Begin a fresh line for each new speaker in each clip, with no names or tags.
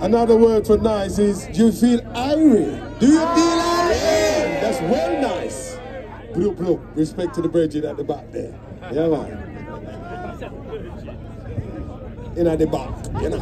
Another word for nice is, do you feel irie?
Do you feel irie?
That's well nice. Look, look, respect to the bridge at the back there. Yeah, man. In at the back, you know.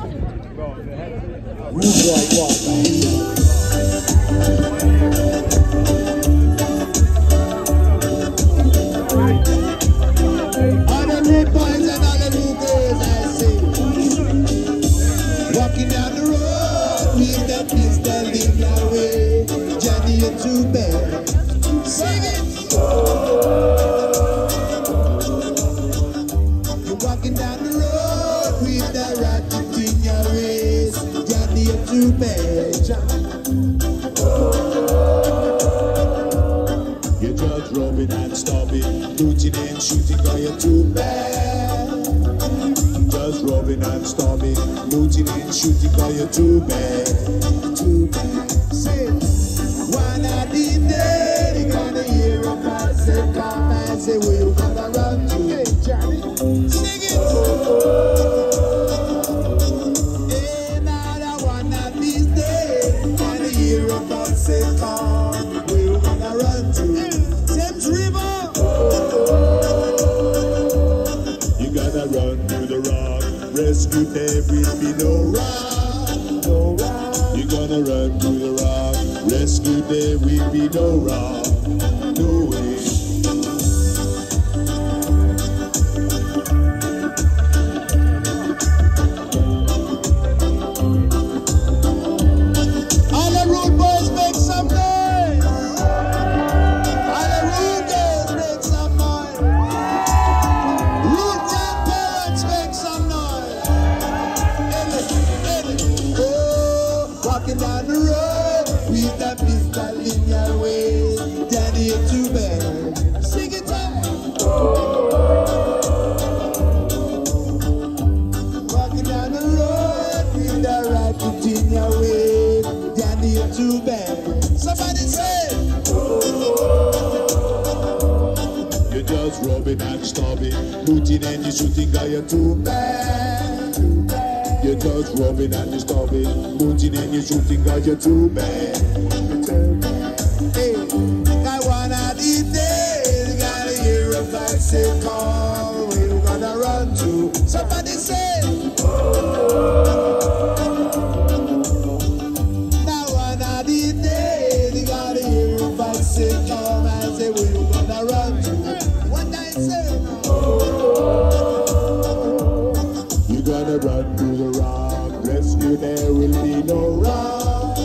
Looting and shooting cause you're too bad. Just robbing and storming, looting and shooting cause you're too bad. Just robbing and stomping, looting and shooting for you're too bad. Say, come and say, you gonna run to? Hey, Johnny, sing it. Hey, now one of these days you gonna hear a man say, come, where you gonna run to? Thames River. rescue be no rock, no rock. You're gonna run to the rock, rescue there will be no rock, no walking down the road with a pistol in your waist. Daddy, it's too bad. Sing it out. Walking down the road with a racket in your waist. Daddy, it's too bad. Somebody say. You're just robbing and starving, looting and you shooting, guy, you're too bad. You're just robbing and you starving, looting and you shooting, guy, you're too bad. Hey, I wanna these days, gotta hear a back say call, Run to the rock, rescue there will be no rock.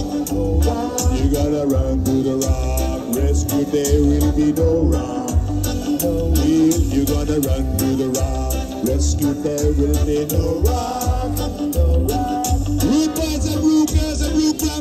You gotta run to the rock, rescue there will be no rock. If you gotta run to the rock, rescue there will be no rock. Rude boys and girls and rude